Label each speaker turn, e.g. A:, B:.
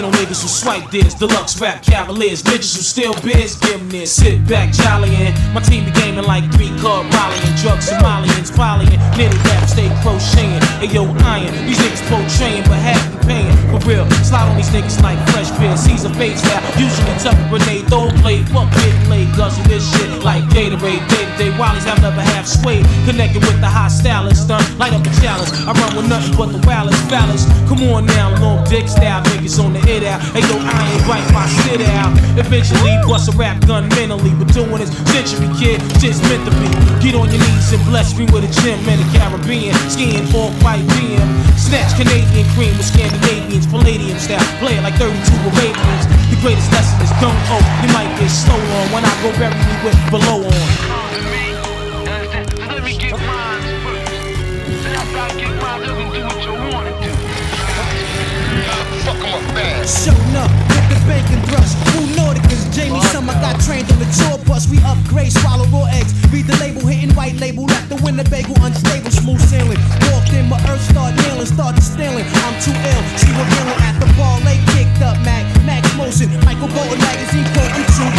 A: who swipe this, deluxe rap cavaliers, bitches who steal beers, give them this. Sit back, jollying. My team be gaming like three card volleying, drugs Somalians, polying, knitted rap, stay crocheting. Hey yo, iron, these niggas portraying, but half the paying. Real, slide on these niggas like fresh beer. Caesar fade style, usually tough grenade, throw play, fuck getting laid, guzzle this shit like Gatorade. Day to day, Wallies have never half swayed, connected with the hot stylist, done light up the challenge. I run with nothing but the wildest fellas. Come on now, long dick style niggas on the hit out. Hey yo, I ain't right, my sit out. Eventually, bust a rap gun mentally, but doing this century, kid, just meant to be. Get on your knees and bless me with a gym in the Caribbean, skiing off white BM. Snatch Canadian cream with Scandinavians, Palladium style, play it like 32 Arabians. The greatest lesson is don't owe. You might get slow on when I go bury me with below on.
B: Let me get mine first. Then after I get mine, you can do what you wanna do.
C: Fuck 'em up fast.
D: Showing up with the bacon thrust. Who Nauticus, Jamie Summer got trained on the tour bus. We upgrade, swallow raw eggs. Read the label, hitting white label. Left the winner bagel, unstable, Bolton magazine quote, you too